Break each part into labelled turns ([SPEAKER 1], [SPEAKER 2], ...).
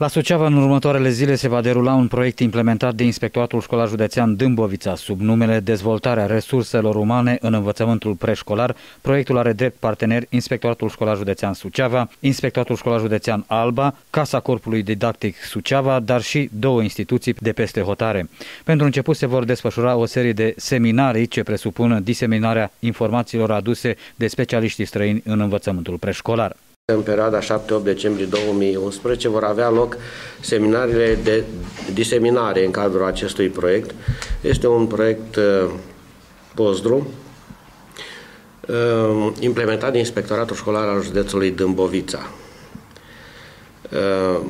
[SPEAKER 1] La Suceava, în următoarele zile, se va derula un proiect implementat de Inspectoratul Școlar Județean Dâmbovița sub numele Dezvoltarea resurselor umane în învățământul preșcolar. Proiectul are drept parteneri Inspectoratul Școlar Județean Suceava, Inspectoratul Școlar Județean Alba, Casa Corpului Didactic Suceava, dar și două instituții de peste hotare. Pentru început se vor desfășura o serie de seminarii ce presupun diseminarea informațiilor aduse de specialiștii străini în învățământul preșcolar.
[SPEAKER 2] În perioada 7-8 decembrie 2011 vor avea loc seminariile de diseminare în cadrul acestui proiect. Este un proiect uh, postdru uh, implementat de Inspectoratul Școlar al județului Dâmbovița. Uh,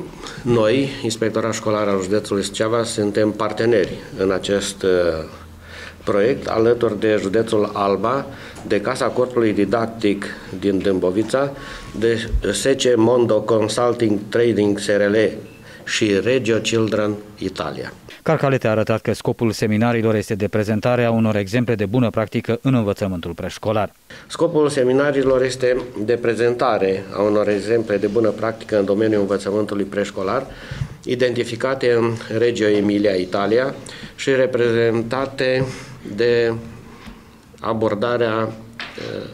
[SPEAKER 2] noi, Inspectoratul Școlar al județului Suceava, suntem parteneri în acest proiect alături de județul Alba, de Casa Corpului Didactic din Dâmbovița, de SC Mondo Consulting Trading SRL și Regio Children Italia.
[SPEAKER 1] Carcalete a arătat că scopul seminariilor este de prezentarea unor exemple de bună practică în învățământul preșcolar.
[SPEAKER 2] Scopul seminariilor este de prezentare a unor exemple de bună practică în domeniul învățământului preșcolar, identificate în Reggio Emilia, Italia și reprezentate de abordarea uh,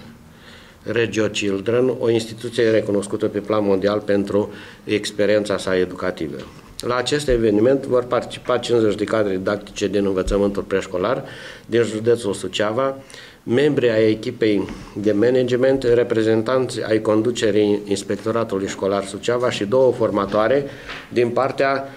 [SPEAKER 2] Regio Children, o instituție recunoscută pe plan mondial pentru experiența sa educativă. La acest eveniment vor participa 50 de cadre didactice din învățământul preșcolar din județul Suceava, membri ai echipei de management, reprezentanți ai conducerii Inspectoratului Școlar Suceava și două formatoare din partea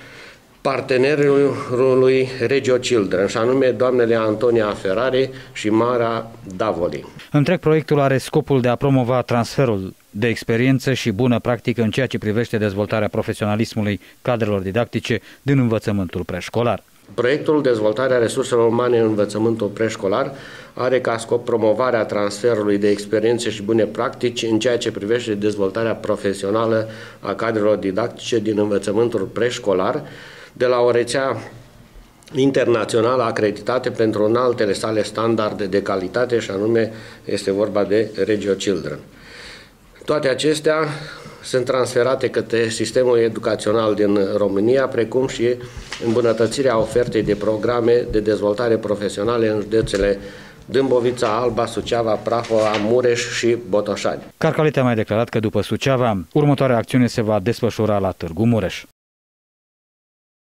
[SPEAKER 2] partenerului Regio Children, și anume doamnele Antonia Ferrari și Mara Davoli.
[SPEAKER 1] Întreg proiectul are scopul de a promova transferul de experiență și bună practică în ceea ce privește dezvoltarea profesionalismului cadrelor didactice din învățământul preșcolar.
[SPEAKER 2] Proiectul Dezvoltarea resurselor umane în învățământul preșcolar are ca scop promovarea transferului de experiențe și bune practici în ceea ce privește dezvoltarea profesională a cadrelor didactice din învățământul preșcolar, de la o rețea internațională acreditate pentru înaltele sale standarde de calitate și anume este vorba de Regio Children. Toate acestea sunt transferate către sistemul educațional din România, precum și îmbunătățirea ofertei de programe de dezvoltare profesionale în județele Dâmbovița, Alba, Suceava, Prahova, Mureș și Botoșani.
[SPEAKER 1] Carcalite a mai declarat că după Suceava, următoarea acțiune se va desfășura la Târgu Mureș.